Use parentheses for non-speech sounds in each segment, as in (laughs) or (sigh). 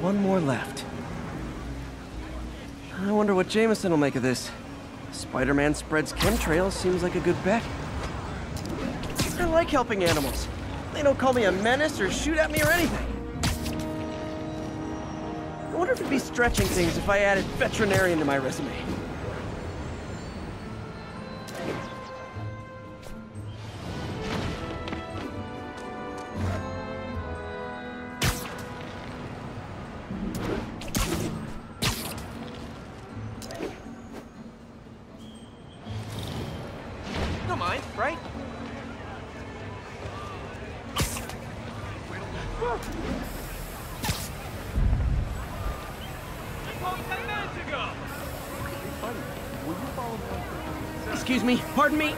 one more left. I wonder what Jameson will make of this. Spider-Man spreads chemtrails seems like a good bet. I like helping animals. They don't call me a menace or shoot at me or anything. I wonder if it'd be stretching things if I added veterinarian to my resume. Excuse me, pardon me.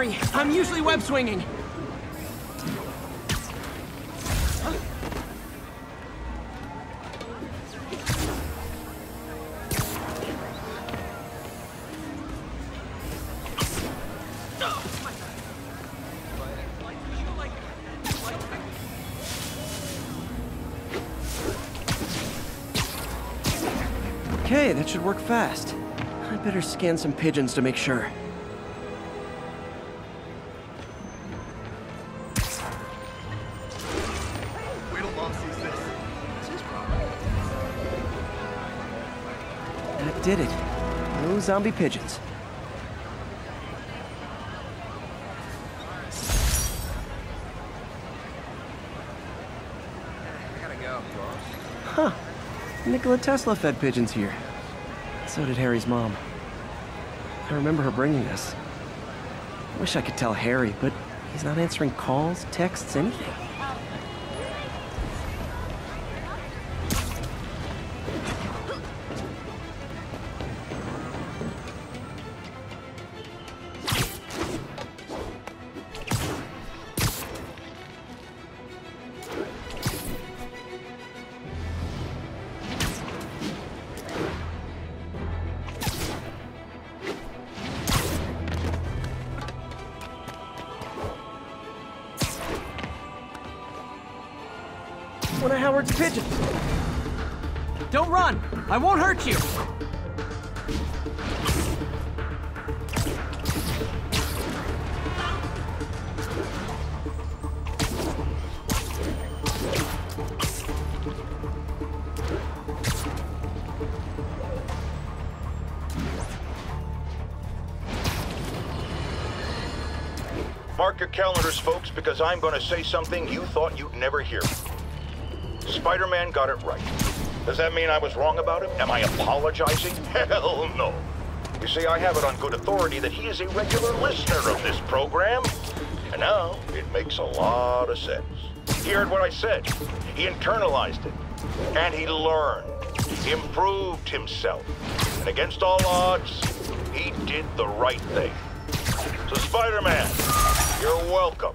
Sorry, I'm usually web swinging. Okay, that should work fast. I better scan some pigeons to make sure. Did it. No zombie pigeons. Huh. Nikola Tesla fed pigeons here. So did Harry's mom. I remember her bringing. I wish I could tell Harry, but he's not answering calls, texts, anything. Mark your calendars, folks, because I'm going to say something you thought you'd never hear. Spider-Man got it right. Does that mean I was wrong about him? Am I apologizing? (laughs) Hell no. You see, I have it on good authority that he is a regular listener of this program. And now, it makes a lot of sense. He heard what I said. He internalized it. And he learned. He improved himself. And against all odds, he did the right thing. So, Spider-Man, you're welcome.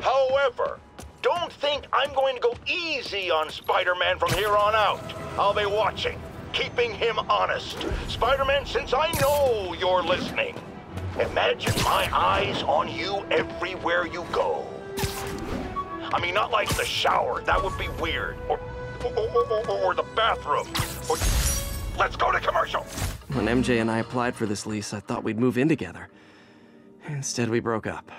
However, don't think I'm going to go easy on Spider-Man from here on out. I'll be watching, keeping him honest. Spider-Man, since I know you're listening, imagine my eyes on you everywhere you go. I mean, not like the shower. That would be weird. Or, or, or, or, the bathroom. Or, let's go to commercial. When MJ and I applied for this lease, I thought we'd move in together. Instead, we broke up.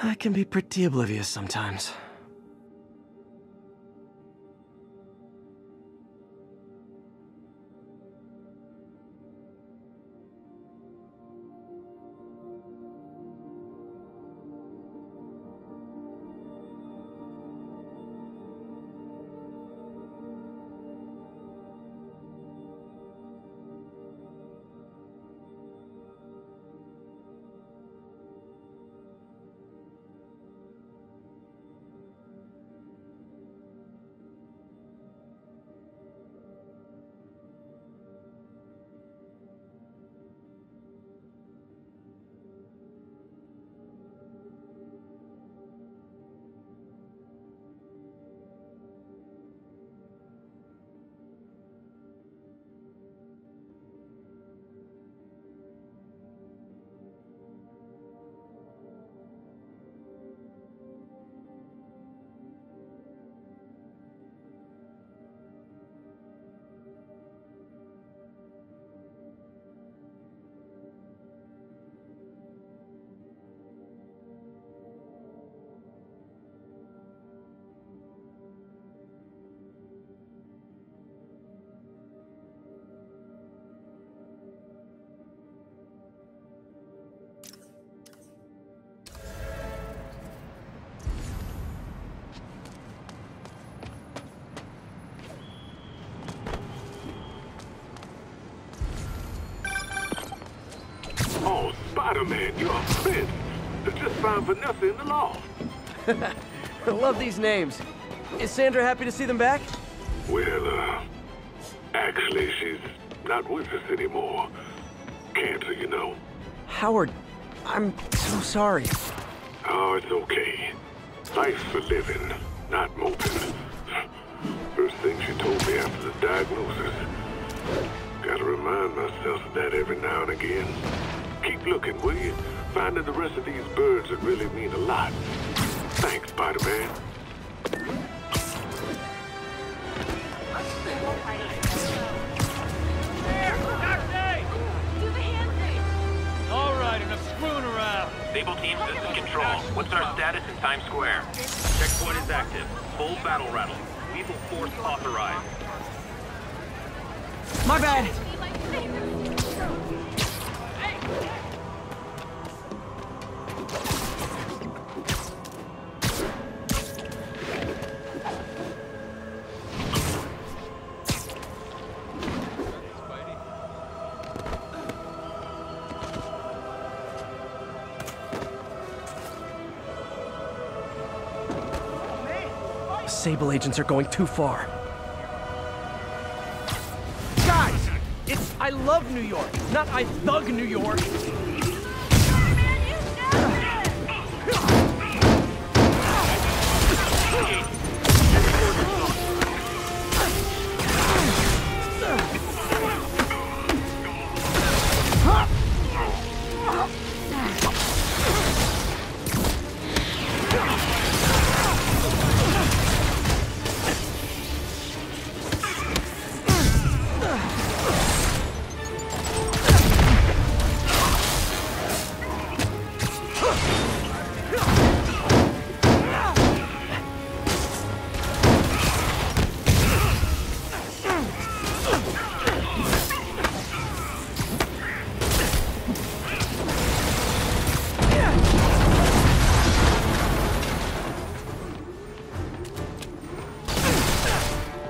I can be pretty oblivious sometimes. Spider-Man, you're a. I just found Vanessa in the loft. (laughs) I love these names. Is Sandra happy to see them back? Well, uh, actually, she's not with us anymore. Cancer, you know. Howard, I'm so sorry. Oh, it's okay. Life's for living, not moping. First thing she told me after the diagnosis. Gotta remind myself of that every now and again. Keep looking, will you? Finding the rest of these birds would really mean a lot. Thanks, Spider-Man. Do the hand thing. All right, enough screwing around. Sable Team, this is Control. What's our status in Times Square? Checkpoint is active. Full battle rattle. Lethal force authorized. My bad. Sable agents are going too far. Guys! It's I love New York, not I thug New York.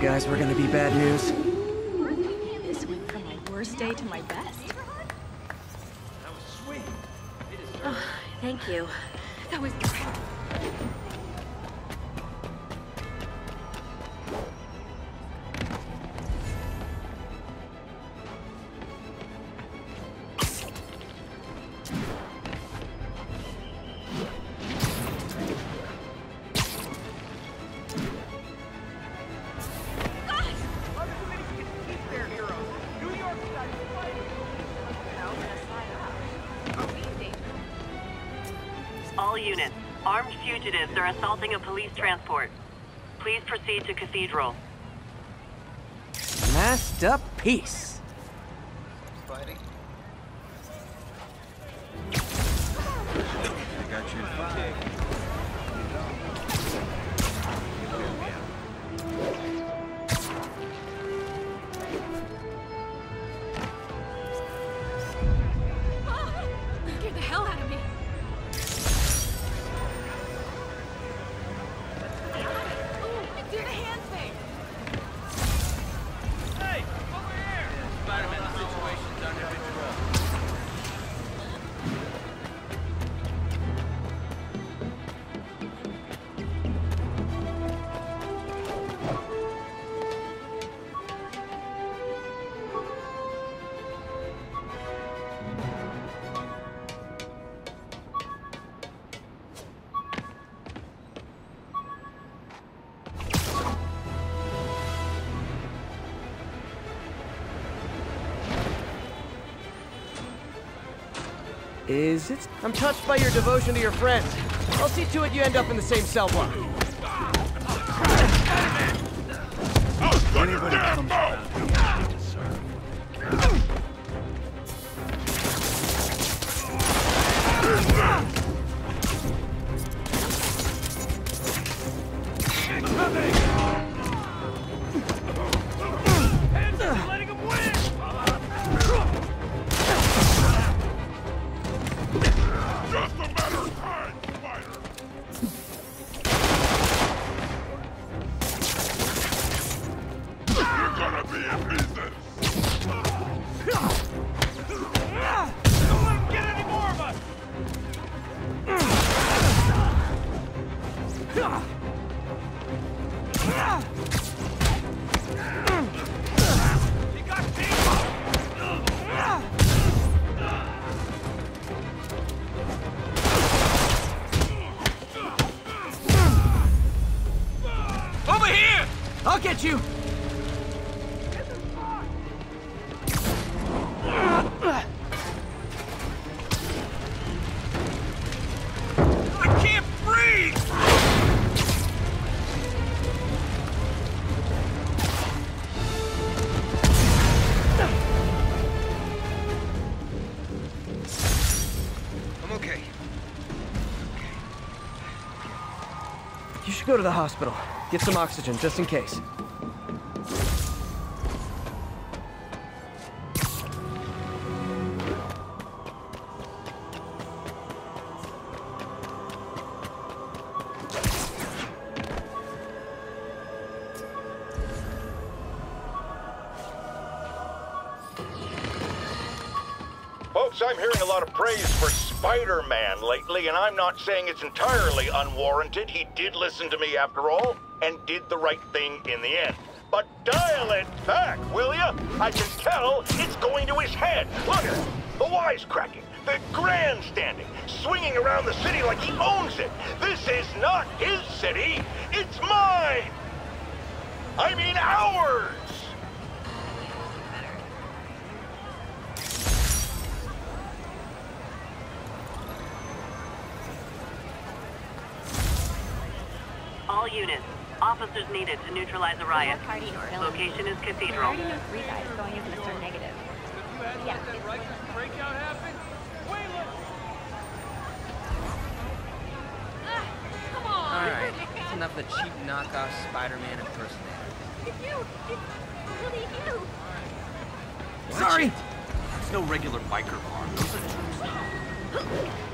guys were gonna be bad news. This went from my worst day to my best. Oh, thank you. That was Armed fugitives are assaulting a police transport. Please proceed to Cathedral. Masterpiece. Spidey? I got you Is it? I'm touched by your devotion to your friends. I'll see to it you end up in the same cell block. Anybody comes go to the hospital. Get some oxygen, just in case. Folks, I'm hearing a lot of praise for Spider-Man lately, and I'm not saying it's entirely unwarranted. He did listen to me after all, and did the right thing in the end. But dial it back, will ya? I can tell it's going to his head. Look at it. The wisecracking, the grandstanding, swinging around the city like he owns it. This is not his city. It's mine. I mean ours. All units. Officers needed to neutralize a riot. Party in Orlando. Location is I Cathedral. already know three guys going in for Mr. Negative. If you hadn't Yeah, let that it's Rikers breakout happen, Wayland! Come on! Alright, it's enough of the cheap knockoff Spider-Man impersonator. It's you! It's really you! Sorry! It's no regular biker bar. (laughs)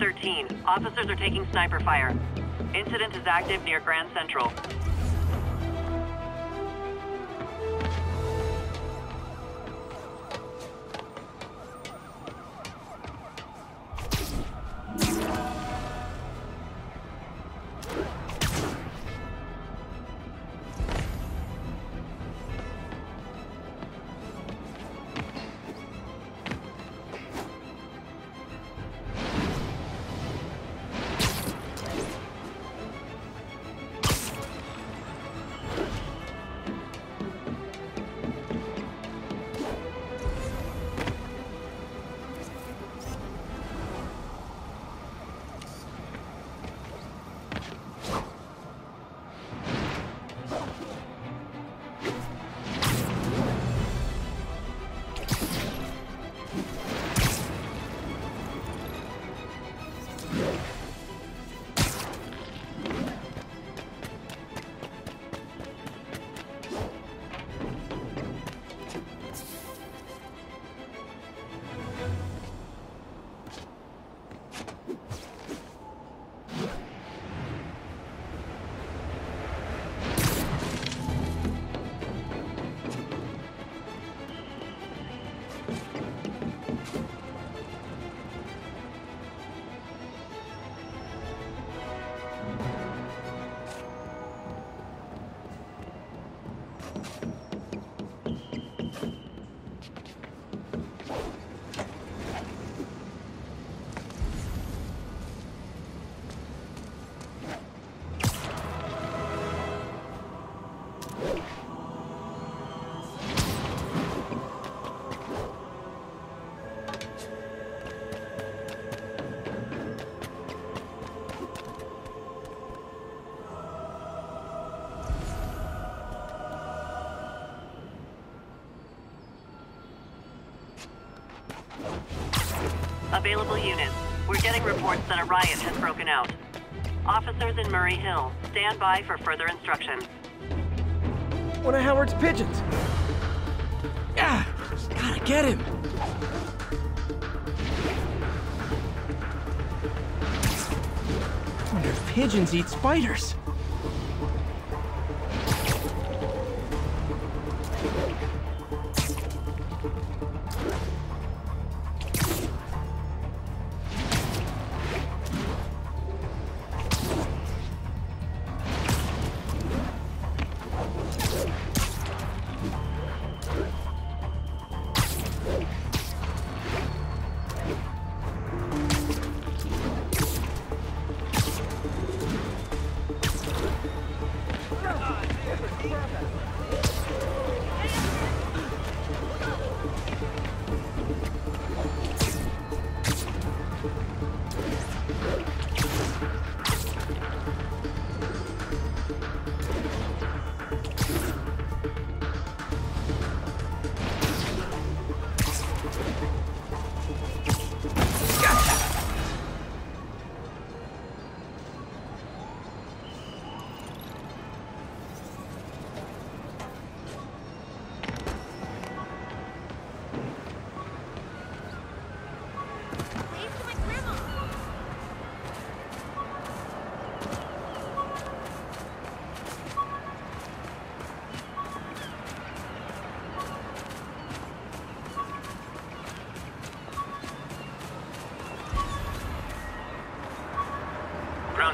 Those are troops. We need a 1013. Officers are taking sniper fire. Incident is active near Grand Central. Available units. We're getting reports that a riot has broken out. Officers in Murray Hill, stand by for further instructions. One of Howard's pigeons. Yeah, gotta get him. Wonder if pigeons eat spiders.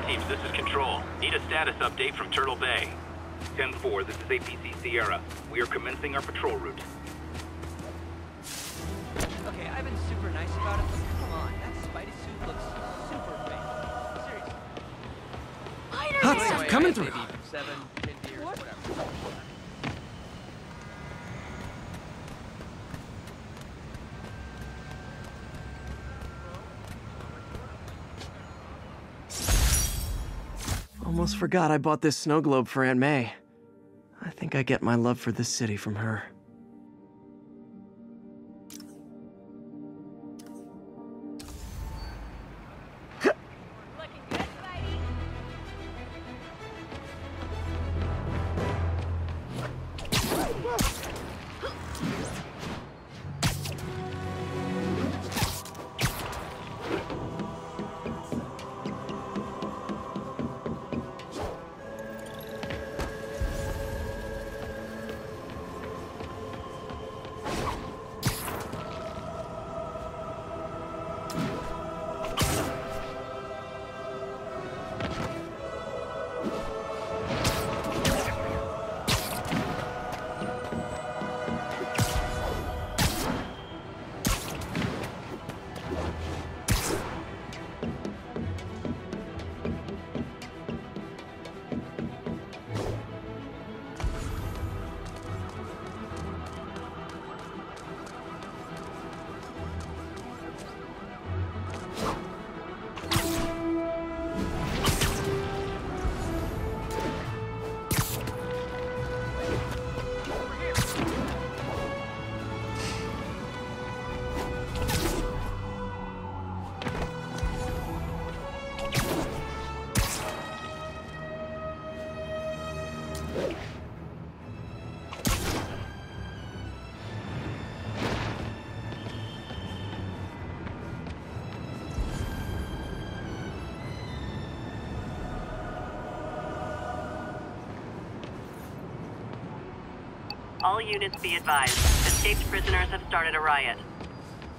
Teams, this is Control. Need a status update from Turtle Bay. 10-4, this is APC Sierra. We are commencing our patrol route. Okay, I've been super nice about it, but come on, that Spidey suit looks super fake. Seriously. Hot stuff coming through. Seven, Almost forgot I bought this snow globe for Aunt May. I think I get my love for this city from her. All units be advised. Escaped prisoners have started a riot.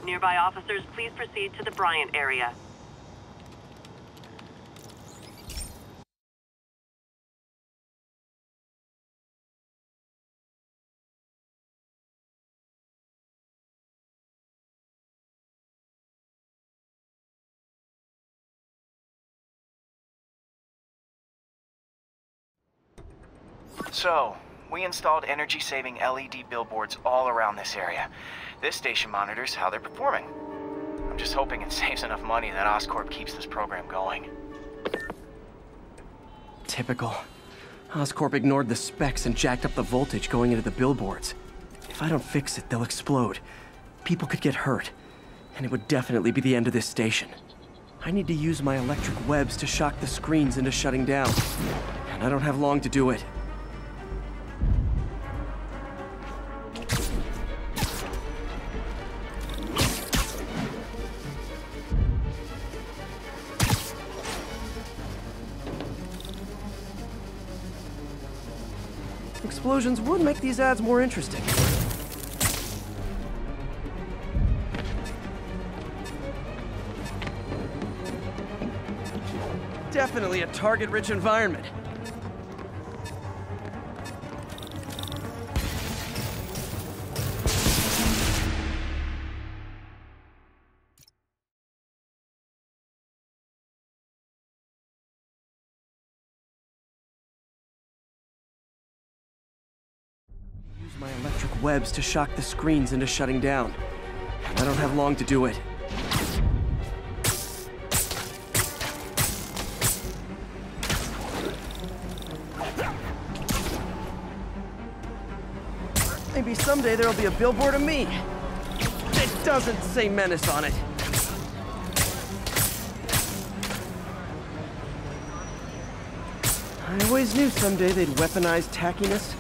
Nearby officers, please proceed to the Bryant area. So, we installed energy-saving LED billboards all around this area. This station monitors how they're performing. I'm just hoping it (laughs) saves enough money that Oscorp keeps this program going. Typical. Oscorp ignored the specs and jacked up the voltage going into the billboards. If I don't fix it, they'll explode. People could get hurt. And it would definitely be the end of this station. I need to use my electric webs to shock the screens into shutting down. And I don't have long to do it. Explosions would make these ads more interesting. Definitely a target-rich environment. Webs to shock the screens into shutting down. I don't have long to do it. Maybe someday there'll be a billboard of me. It doesn't say menace on it. I always knew someday they'd weaponize tackiness.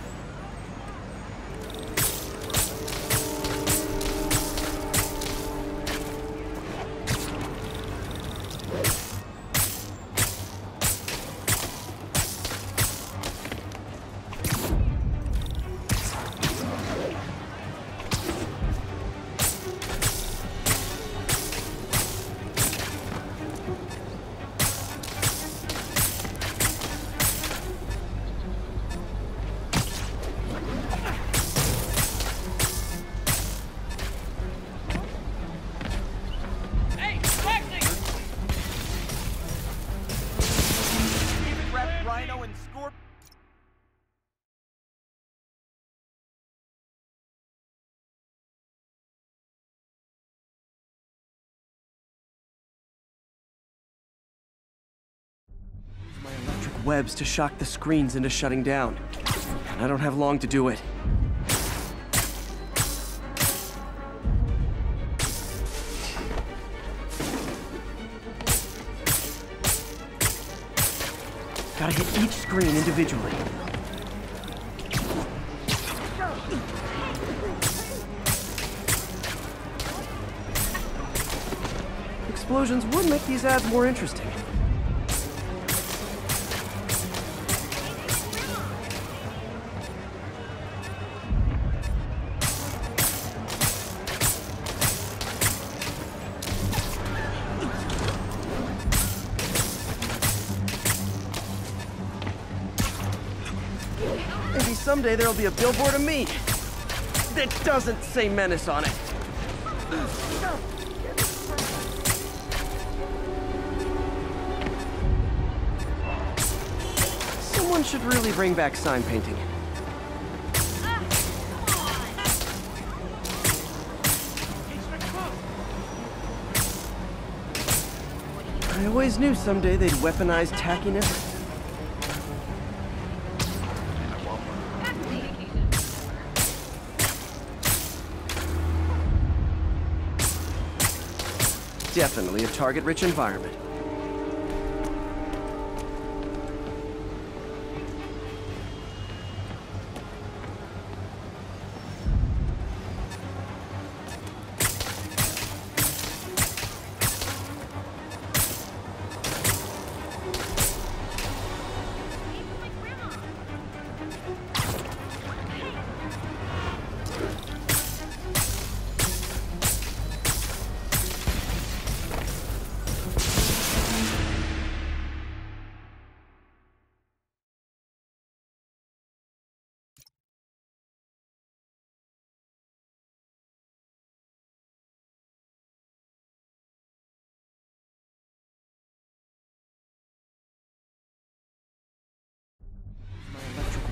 Webs to shock the screens into shutting down. And I don't have long to do it. Gotta hit each screen individually. Explosions would make these ads more interesting. Someday there'll be a billboard of me. That doesn't say menace on it. Someone should really bring back sign painting. I always knew someday they'd weaponize tackiness. Definitely a target-rich environment.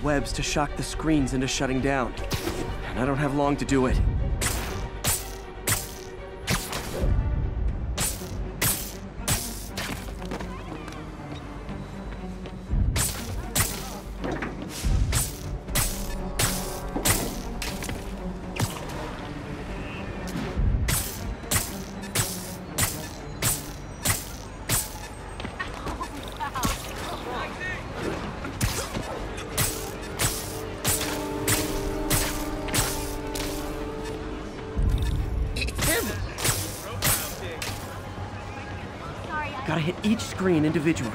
Webs to shock the screens into shutting down. And I don't have long to do it. Screen individually. Use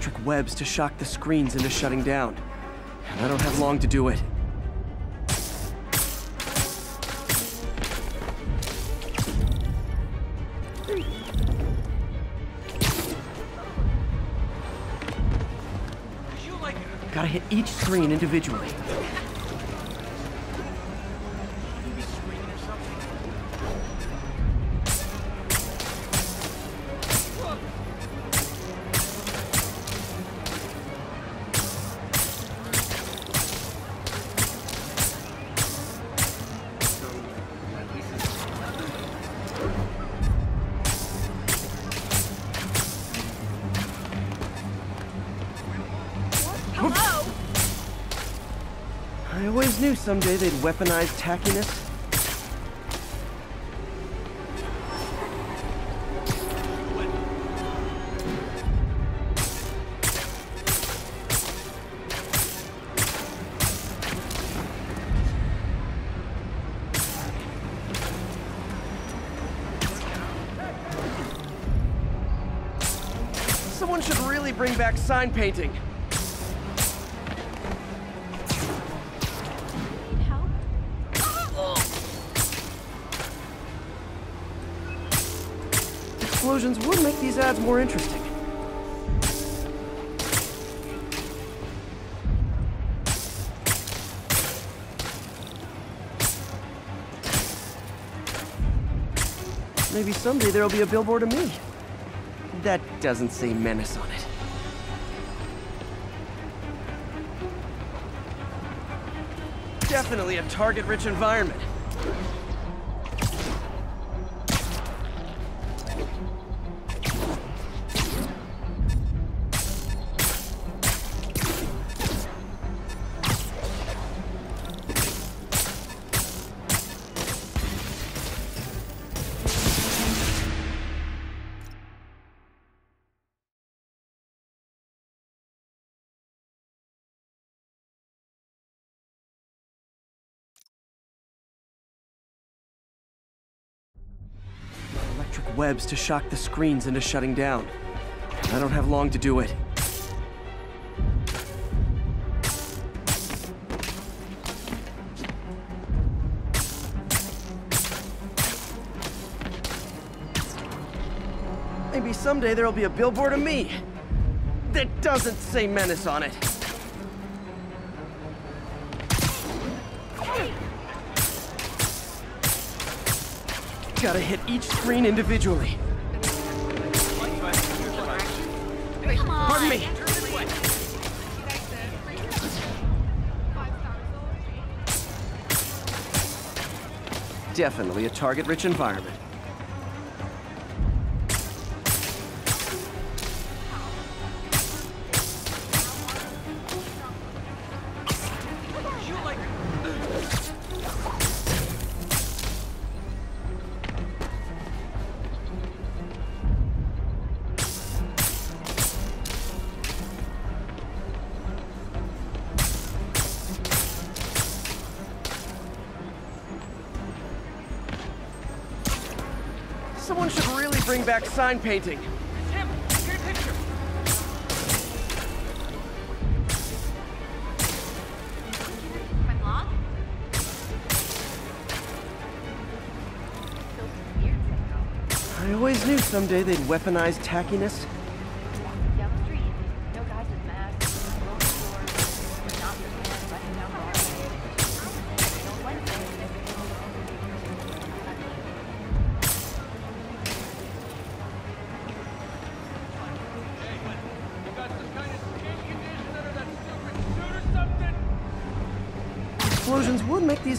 electric webs to shock the screens into shutting down. And I don't have long to do it. Gotta hit each screen individually. Knew someday they'd weaponize tackiness. Someone should really bring back sign painting. Explosions would make these ads more interesting. Maybe someday there'll be a billboard of me. That doesn't say menace on it. Definitely a target-rich environment. Webs to shock the screens into shutting down. I don't have long to do it. Maybe someday there'll be a billboard of me that doesn't say menace on it. Gotta hit each screen individually. Pardon me. Definitely a target-rich environment. Sign painting. It's him! Get a picture! I always knew someday they'd weaponize tackiness.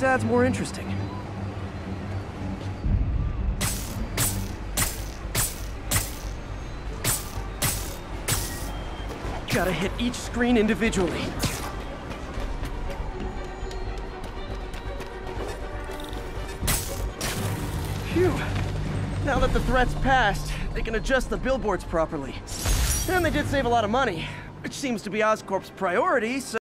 These ads more interesting. Gotta hit each screen individually. Phew. Now that the threat's passed, they can adjust the billboards properly. And they did save a lot of money, which seems to be Oscorp's priority, so...